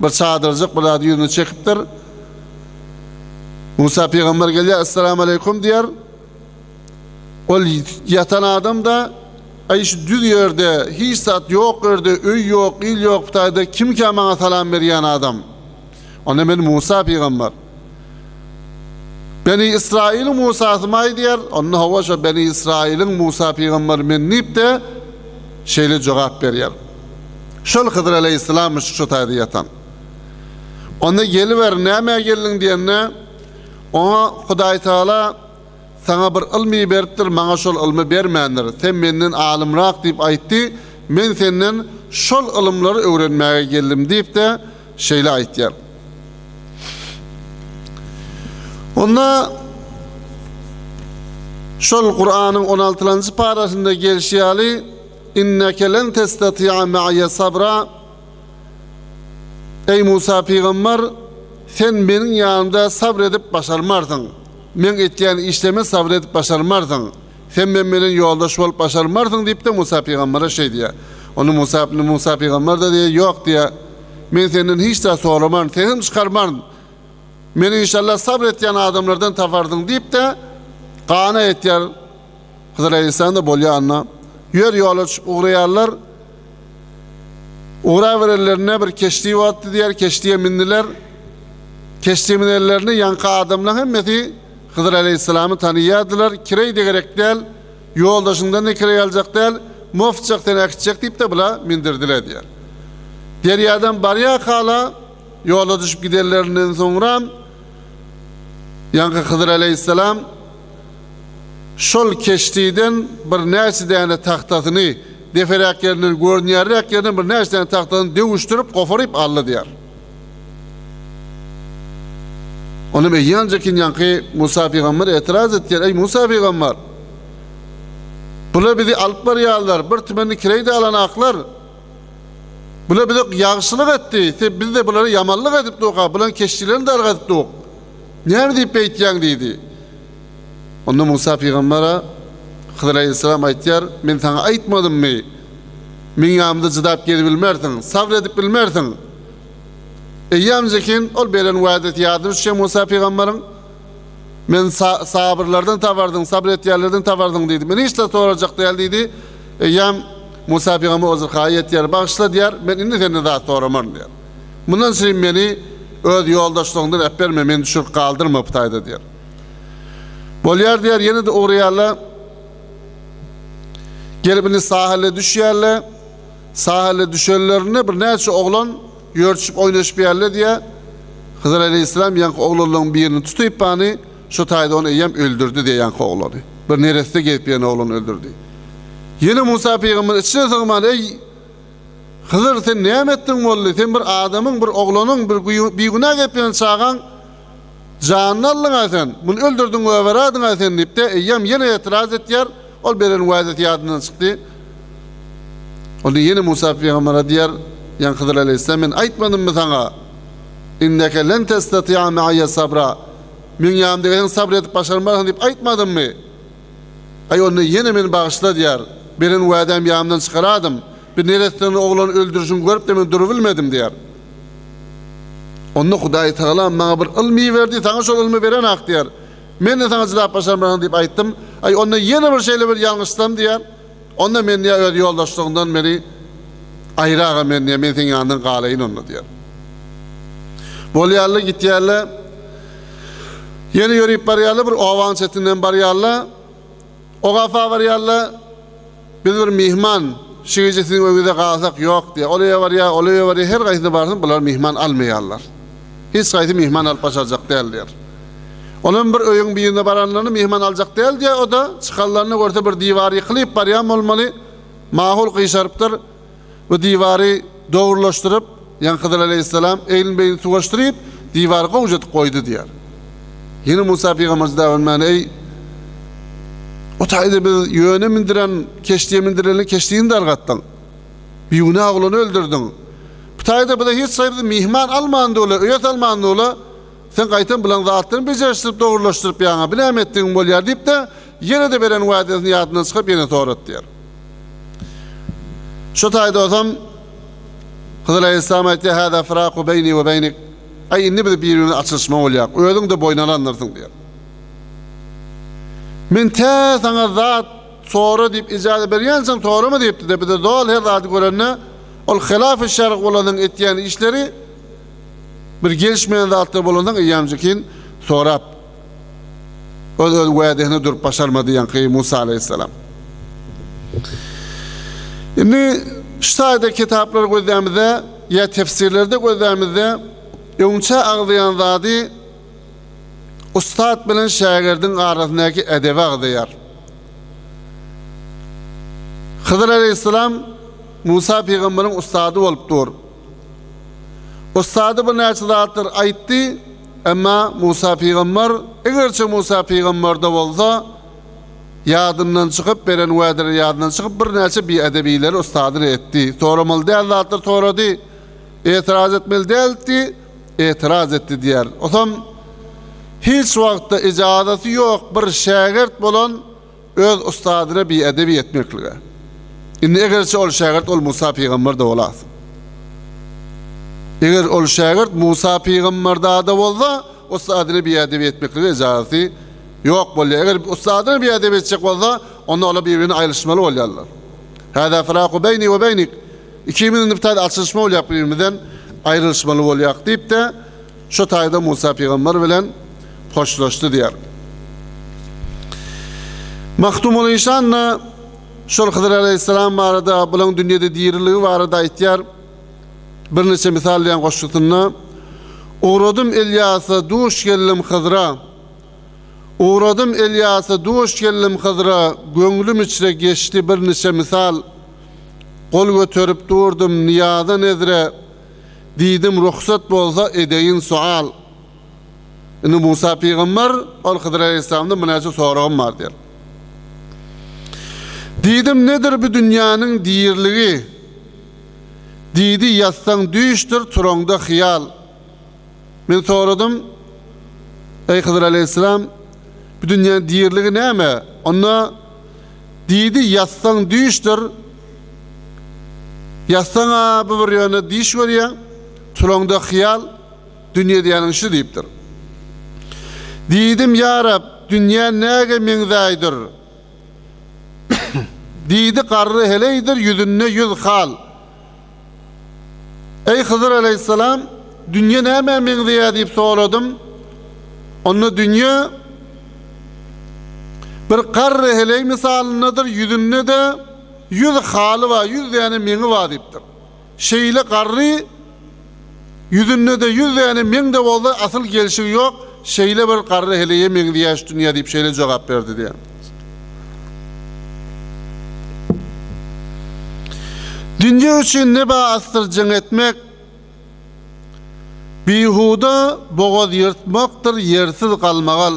Bir çadırcık bir dadı yüzüne çekiptir. Musa peygamber gelye, Esselamu Aleyküm diyer. O yatan adam da şu düz yerde, hiç sat yok yerde, öy yok, il yok, butayda kim ki bana salam veriyen adam. Ona ben Musa peygamber. Beni İsrail'in Musa'sı may diyer. Onun hava şu Beni İsrail'in Musa peygamber mennip de şeyle cevap veriyor. Şol Hıdır aleyhisselam şu tayda yatan. Onda geliver näme gelin diýende ona Hudaý Taala sana bir ilmi beripdir, maňa şol ilmi bermändir. Sen menden alymrak diýip aýtdy. Men senden şol ilmleri öwrenmäge geldim diýip de şeýle aýtýar. Onda şol Kur'an'ın 16. parasında gelşiyali inneke len testati'a ma'ye sabra Ey Musa peygamber sen benim yanımda sabredip başarmardın. Men etýän işleme sabredip başarmardın. Sen ben benim yoldaş bolup başarmardın deyip de Musa peygambere şey diye. Onu Musa Musa peygamber de diye yok diye. Men senden hiç de soramam, seni çıkarmam. Meni inşallah sabretýän adamlardan tapardyň diýip de gana etýär. Hızır Aleyhisselam da bolýa anna. Ýör ýoly uğraýarlar. Uğra verenlerine bir keşti watdy diýer, keştiye mindiler. Keşti minellerini yanka adamlar hemmeti Hızır Aleyhisselam'ı tanıyadılar. Kirey de gerek değil. Yoldaşından ne kirey alacak değil. Mufçaktan akitecek deyip de bula mindirdiler diyor. Deryadan barya kala yola düşüp giderlerinden sonra Yankı Hıdır Aleyhisselam şol keştiden bir näçe däne tahtatyny deferek yerine görnýärek yerine bir näçe däne tahtatyny döwüşdirip gofaryp aldy diýär. Onu meýanjakin yankı Musa peýgamber etiraz etýär. Ey Musa peýgamber Bula bizi alıp barýarlar, bir tümenni kireyde alan aklar. Bula bizi ýagşylyk etdi. Sen biz de bulary yamanlyk edip doka, bulan keşçilerini de argat dok. Näme diýip beýtýäň diýdi. Onda Musa peýgambera Hıdır Aleyhisselam aýtýar, men sana aýtmadymmy? min ýamda jydap geri bilmersin, sabredip bilmersin. Eýýam zekin ol beren wa'det ýadyr şu Musa peýgamberiň men sa sabırlardan tavardım, sabretýärlerden tavardım diýdi. Men hiç de torajak diýil diýdi. Eýýam Musa peýgamber ozur haýat ýer bagşla diýär, men indi seni da toraman diýär. Mundan sonra meni öz ýoldaşlygyndan epberme, men düşür kaldırma putaýda diýär. Bolýar diýär, ýene de uğraýarlar. Gelibini sahile düşýärler. Sahile düşenlerine bir näçe oglan ýörçüp oýnaşyp ýerler diýär. Hızır Aleyhisselam yankı oğlunun birini tutuyup bani şu tayda onu eyyem öldürdü diye yankı oğlunu. Bir neresinde gelip yani oğlunu öldürdü. Yine Musa peygamber içine sığman ey Hızır sen ne emettin molli sen bir adamın bir oğlunun bir, bir günah yani çağan canını sen bunu öldürdün ve veradın sen deyip de eyyem yine itiraz et yer ol beren vaadet yadından çıktı. Onu yine Musa peygamber'e diyer yan Hızır Aleyhisselam ben aytmadım mı sana inneke len testati'a ma'ya sabra. Min yamda ben sabredip başarmadan deyip aytmadın mı? Ay onu yine men bağışla diyar. Berin vadem yamdan çıkaradım. Bir neresinden oğlan öldürüşün görüp de men duru bilmedim diyar. Onu Hudayi Teala bana bir ilmi verdi, sana şol ilmi veren hak diyar. Men de sana cevap başarmadan deyip ayttım. Ay onu yine bir şeyle bir yanlıştan diyar. Onda men ya yoldaşlığından beni ya senin yanından kalayın onu diyar. Bolýarly gitýärler. Yeni ýörüp barýarlar bir owan çetinden barýarlar. O gafa barýarlar. Biz bir mihman şiýejesiniň öňünde galsak ýok diýe. Olaya barýar, olaya barýar her gaýsy barsyn bular mihman almaýarlar. Hiç gaýsy mihman alyp başarjak däldir. Onun bir öýüň birinde baranlaryny mihman aljak däl diýe o da çykanlaryny görse bir diýwary ýykylyp barýan bolmaly. Mahul gyşarypdyr. Bu diýwary dogrulaşdyryp Yan Hıdır Aleyhisselam elin beyni tuvaştırıp divarı kovuşatıp koydu diyor. Yine Musa Peygamber da ölmen ey o tayda bir yöne mindiren, keştiye mindirenle keştiğini de argattan. Bir günah olanı öldürdün. Bu tayda bir de hiç sayıda mihman alman da ola, öyet alman da ola. Sen kaytan bilen zatlarını beceriştirip doğrulaştırıp yana bilem ettiğin bol yer deyip de yine de veren vaadetini yadından çıkıp yine doğrat diyor. O zaman Hızır Aleyhisselam etti hâdâ firâku beyni ve beynik. Ay inni bir birbirine açılışma olacak. Öldün de boynalanırsın diyor. Min te sana zat sonra deyip icade berýänsiň tory mu diýipdi de bir de dol her zat görenne ol hilaf-ı şerq bolanın etýän işleri bir gelişmeýän zatda bolandan ýamjykin sorap o da wädehini durup başarmady ýanky Musa aleyhisselam. Şimdi şahide kitaplar gözlemizde ya tefsirlerde gözlemizde yonça ağlayan zadi ustad bilen şagirdin arasındaki edebi ağlayar. Hızır Aleyhisselam Musa Peygamberin ustadı olup dur. Ustadı bu neçidattır aytti, emma Musa Peygamber, egerçi Musa Peygamber de olsa, yadından çıkıp beren vadir yadından çıkıp bir neçe bir edebiler ustadır etti. Soramalı değil zatlar soradı. Etiraz etmeli değildi. Etiraz etti diyer. O zaman hiç vaxtda icadatı yok bir şagirt bolan öz ustadına bir edebi etmekliğe. Indi egerse ol şagirt ol Musa peygamber de olas. Eger ol şagirt Musa peygamber da da bolsa ustadına bir edebi etmekliğe icadatı Yok bolýar. Eger ustadyny bir edep etjek bolsa, onda ola birbirini aýryşmaly bolýarlar. Hada firaku beyni we beynik. İkimizin niftada açılışma bolýar birimizden aýrylşmaly bolýar diýip de şu taýda Musa peýgamber bilen hoşlaşdy diýer. Mahtumul inşanna şol Hıdır aleyhisselam barada bulan dünýede diýerligi barada aýtýar. Bir neçe misal bilen goşdygyny Uğradım Elyasa duş geldim Hıdır'a. Uğradım Elyas'a duş geldim Hıdır'a. Gönlüm içre geçti bir neçe misal. Kol götürüp durdum niyadan edre. Didim ruhsat bolsa edeyin sual. Ini Musa Peygamber ol Hıdır Aleyhisselam'da münacı sorağım var der. Didim nedir bu dünyanın diyirliği? Didi yatsan düştür turonda hiyal. Men soradım. Ey Hıdır Aleyhisselam, bu dünyanın diyirliği näme? Ona didi yatsan düştür Yatsana bu bir yöne diş görýän, tulongda hyýal, dünýe diýeniň şu diýipdir. Diýdim ya Rab, dünýä näge meňzäýdir? Diýdi garry heleydir, ýüzünde ýüz hal. Ey Hızır aleyhisselam, dünýä näme meňzäýär diýip soradym. Onu dünýä bir qarry heley misalynadyr, ýüzünde de ýüz haly we ýüz ýany meňi wa diýipdir. Şeýle qarry ýüzünde de ýüz ýany meň de boldy, asyl gelşi ýok. Şeýle bir qarry heleye meňzäýär dünýä diýip şeýle jogap berdi diýär. Dünýä üçin ne bastır jeng etmek? Bihuda boğaz yırtmaktır, yersiz kalmagal.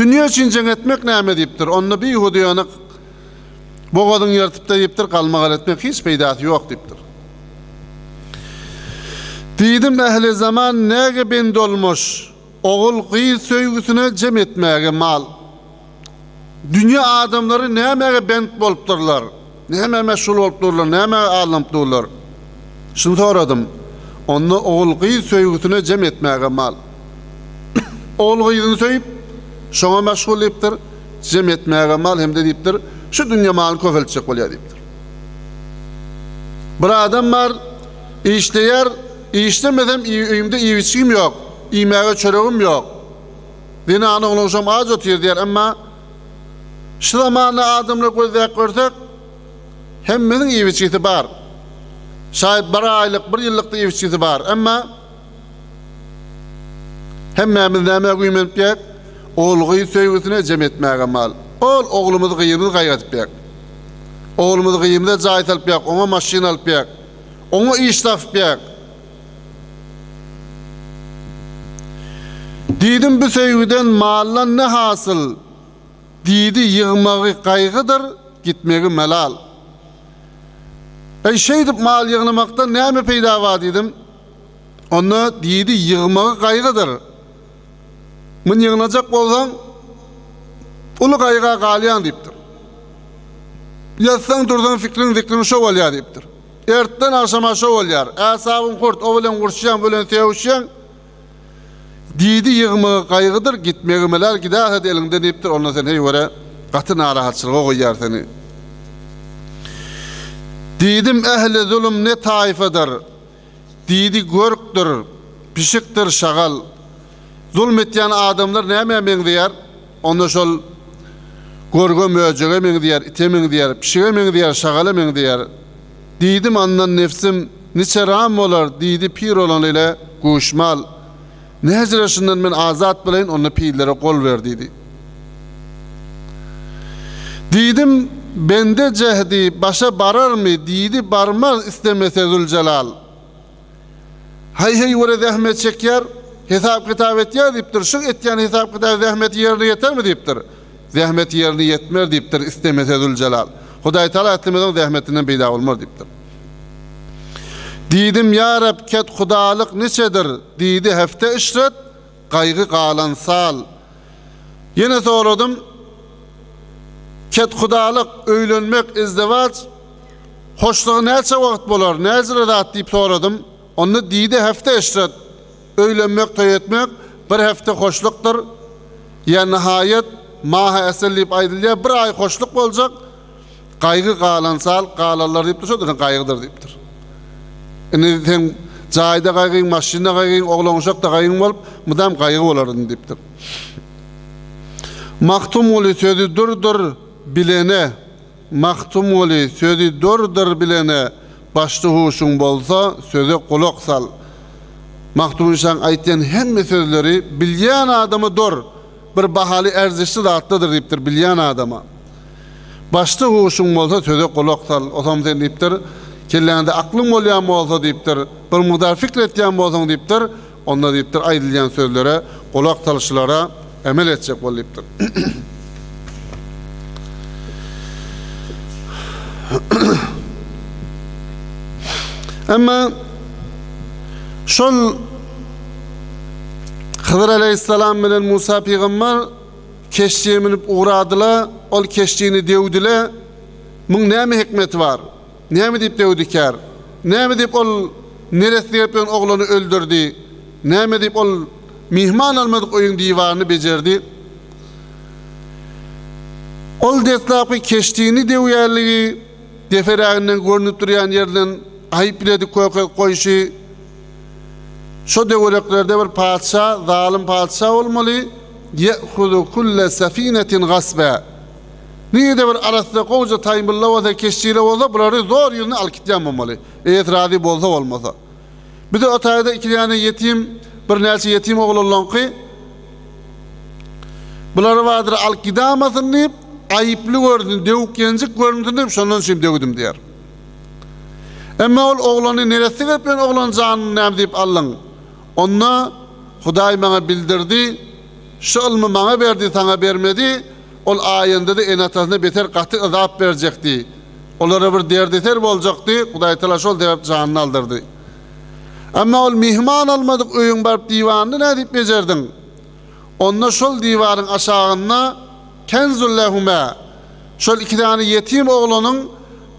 Dünýä üçin jeng etmek näme diýipdir? Onu bihuda ýanyk boğazyň yırtyp da diýipdir, kalmagal etmek hiç peýdasy ýok diýipdir. Diýdim ehli zaman näge ben dolmuş? Oğul gyýy söýgüsine jem etmäge mal. Dünya adamları näme bent bolupdurlar? Näme meşgul bolupdurlar? Näme alamdylar? Şunu soradım. Onu oğul gyýy söýgüsine jem etmäge mal. oğul gyýyny söýüp şoňa meşgul edipdir, jem etmäge mal hem de diýipdir, şu dünya maly köfelçek bolýar diýipdir. Bir adam var, işleýär, işlemedem öýümde iýiçim ýok, iýmäge çöregim ýok. Dini anyňlaşam az otyr diýer, emma şu zamanda adamla gözlek görsek, hemmenin iýiçisi bar. Şayet bir aylyk, bir ýyllyk iýiçisi bar, emma hemmemiz näme güýmenip ýek, oğulgy söýgüsine jem etmäge mal. Ol oğlumuzy gyýyny gaýgatyp ýek. Oğlumuzy gyýymda jaý talyp ýek, oňa maşyna alyp ýek. Oňa iş tapyp ýek. Diýdim bu söýgüden mallan ne hasyl? Diýdi ýygmagy gaýgydyr, gitmegi melal. Ey şeýdip mal ýygnamakda näme peýda wa diýdim. Onu diýdi ýygmagy gaýgydyr. Ýygnajak bolsaň, ulu gaýga galýan diýipdir. Ýatsaň durdan fikriň zikrin şo bolýar diýipdir. Ertden aşama şo bolýar. Äsabyň kurt, o bilen gurşýan, bilen sevişýän, Didi yığımı kaygıdır gitmegi meler gidah hadi elinden iptir ondan sen hey göre katı narahatçılığa koyar seni. Didim ehli zulüm ne taifadır. Didi görktür, pişiktir şagal. Zulmetyan adamlar ne men diyar? Onda şol gorgo möjege men diyar, ite men diyar, pişige men diyar, şagala men diyar. Didim andan nefsim niçe ram olar, didi pir olan ile kuşmal. Nezreşinden men azat bilen onu piýlere gol berdiydi. Diýdim bende cehdi başa barar mı diýdi barmaz istemese Zülcelal. Hay hay wara zahmet çekýär, hesap kitap etýär diýipdir. Şu etýän hesap kitap zahmet ýerine ýeter mi diýipdir. Zahmet ýerine ýetmer diýipdir istemese Zülcelal. Hudaý Taala etmeden zahmetinden beýda bolmaz diýipdir. Didim ya Rab ket hudalık niçedir? Didi hefte işret, kaygı kalan sal. Yine sordum. Ket hudalık öýlenmek izdivaç hoşluğu neçe vakt bolar? Neçe redat deyip sordum. Onu didi hefte işret. Öýlenmek, toy etmek bir hefte hoşluktur. Ya nihayet maha esellip aydılya bir ay hoşluk bolacak. Kaygı kalan sal, kalanlar deyip dursa, kaygıdır deyipdir. Ene sen jaýda gaýgyň, maşynda gaýgyň, oglan uşakda gaýgyň bolup, mudam gaýgy bolaryn diýipdir. Maktum oly sözi durdur bilene, maktum oly sözi durdur bilene, başly huşuň bolsa, söze kulak sal. Maktum şan aýtýan hemme sözleri bilýän adamy dur, bir bahaly erzişli zatdydyr diýipdir bilýän adama. Başly huşuň bolsa, söze kulak sal. Otam sen diýipdir, kellende aklın bolýan bolsa diýipdir, bir mudar fikr etýän bolsaň diýipdir, onda diýipdir aýdylýan sözlere, kulak talyşlara emel etjek bol diýipdir. Emma şol Hızır aleyhisselam bilen Musa peygamber keşiğe minip uğradılar, ol keşiğini devdiler, Mun näme hikmeti var? Näme diýip dewdikär? Näme diýip ol neresi diýip oglany öldürdi? Näme diýip ol mihman almadyk oýun diýwany bejerdi? Ol detlapy keştiğini dewýärligi deferäginden görnüp durýan yerden aýyp biledi Şo devletlerde bir padşa, zalim padşa olmalı. Ye'hudu kulle safinetin gasbe. Niye de bir arasında koca taymılla olsa, keşçiyle olsa, bunları zor yılını alkitlanmamalı. Eğer radi bolsa olmasa. Bir de o tayda iki tane yetim, bir nelçe yetim oğul olan ki, bunları vardır alkidamasın deyip, ayıplı gördün, devuk gencik gördün deyip, şondan şimdi devudum diyer. Ama ol oğlanı neresi verip ben oğlan canını nem deyip Allah'ın. Onna Hudaý bana bildirdi. Şu ilmi bana berdi, sana bermedi. Ol ayında da en atasına beter katı azap verecekti. Olara bir derditer bolacaktı. Hudaý Teala şol dep canını aldırdı. Amma ol mihman almadık öýüň barıp diwanny ne diýip becerdin? Onna şol diwarın aşağına kenzul lehuma. Şol iki tane yetim oğlanın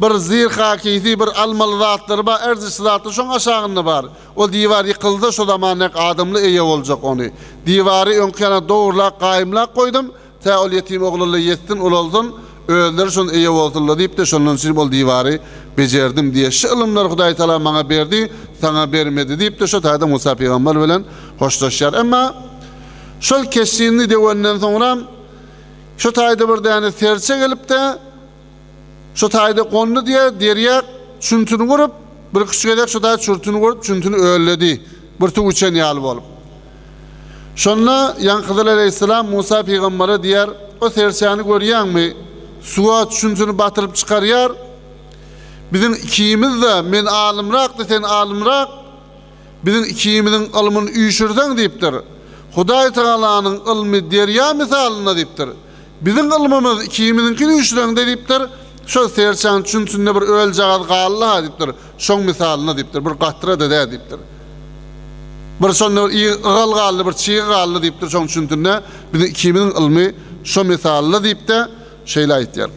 bir zir hakiki bir almalı zatları var, erziş zatı şoň aşağında var. O divar yıkıldı şu zaman nek adımlı eye olacak onu. Divarı önkana doğurla kaimla koydum. Ta ol yetim oğlulu yettin uloldun. Öldür şun eye oldulla deyip de şonun için bol divarı becerdim diye. Şu ilimler Hudaý Taala bana berdi, sana bermedi deyip de şu taýda Musa peygamber bilen hoşlaşar. Ama şol kesinli dewenden sonra şu taýda bir däne serçe gelip de şu taýda kondu diye deriye çüntünü vurup bir kişigelek şu taýda çürtünü vurup çüntünü ölledi. Bir tu uçan ýaly bolup. Şonla Yankıdır Aleyhisselam Musa peygambere diyer o serçäni görýärmi? Suwa çüntünü batyryp çykarýar. Bizim ikimiz de men alimrak da sen alimrak. Bizim ikimizin ilmini üýşürden diýipdir. Hudaý Taalanyň ilmi derýa misalyna diýipdir. Bizim ilmimiz ikimizinkini üýşürden diýipdir. Şo serçän çüntünde bir öl jagat galla diýipdir. Şoň misalyna diýipdir. Bir gatra da diýipdir. Bir şonda bir gal gally bir çiğ gally diýipdir şoň çüntünde. Bizim ikimizin ilmi şo misalyna diýip de şeýle aýtýar.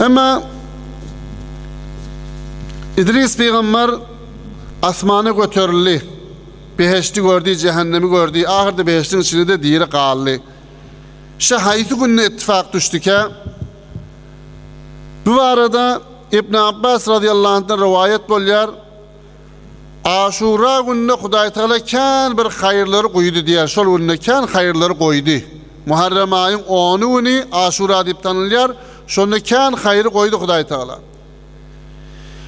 Ama İdris peygamber asmana götürüldü. Beheşti gördü, cehennemi gördü. Ahirde beheştin içinde de diri kallı. İşte haytı gününe ittifak düştü ki bu arada İbn Abbas radıyallahu anh'tan rivayet bolýar. Aşura gününe Hudaý Taala kän bir hayırları koydu diýer. Şol gününe kän hayırları koydu. Muharrem ayın 10'u günü Aşura diýip tanylýar. Şonda kän hayırı koydu Hudaý Taala.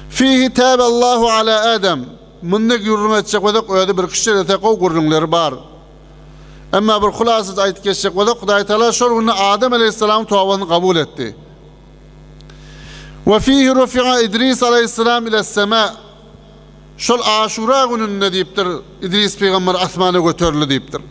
Fihi taballahu ala Adam. Munne gürrün etjek wedak öýde bir kişi de taqaw gürrünleri bar. Emma bir hulasız ayet geçecek ola Hudaý Teala şol günde Adem aleyhisselam tawbasyny kabul etdi. Ve fihi rufi'a İdris aleyhisselam ile sema. Şol Aşura gününde diýipdir İdris peygamber asmana göterildi diýipdir.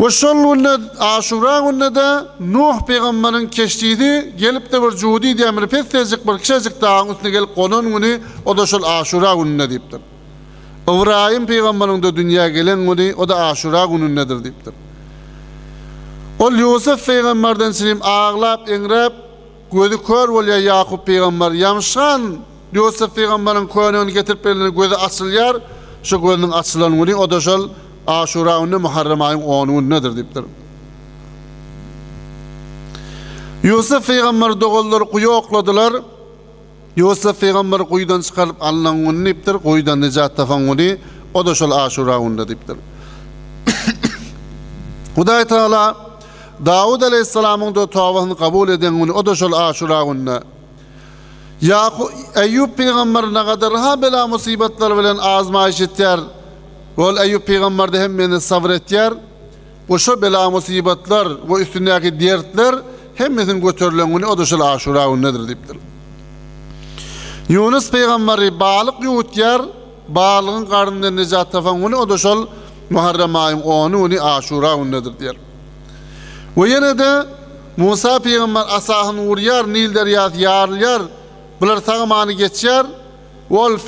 Ve şol günde Aşura gününde de Nuh peygamberin keşdiği gelip de bir cudi diýen bir pes bir kişecik dağın üstüne gelip konan günü o da şol Aşura gününde diýipdir. İbrahim peygamberin de dünya gelen günü o da Aşura günündedir diýipdir. Ol Yusuf peygamberden silim ağlap engrep gözü kör bolýar Yakup peygamber yamşan Yusuf peygamberin konuny getirip belini gözü açylýar. Şu gözüň açylan günü o da şol Aşura günü Muharrem ayın 10 nedir diýipdir. Yusuf peygamber dogullar kuyu okladılar. Yusuf peygamber kuyudan çıkarıp alınan günü diýipdir. Kuyudan necat tapan günü o da şol Aşura günü diýipdir. Hudaý Taala Davud aleyhissalamın da tawbasyny kabul eden o da şol Aşura günü. Yaqub Eyyub peygamber ne kadar ha bela musibetler bilen azmaýyş etýär. Ol Eyyub peygamber de hemmeni sabr etýär. Bu şu bela musibetler ve üstündeki dertler hemmesini götürülen o da şol Aşura günüdür diýipdir. Yunus peygamberi balık yutýar, balığın karnından necat tapan günü o da şol Muharrem ayın 10'u günü Aşura günüdür diýer. Ve yine de Musa peygamber asahını vurýar, Nil deryasy yarlyar, bular tagamany geçýär. Wol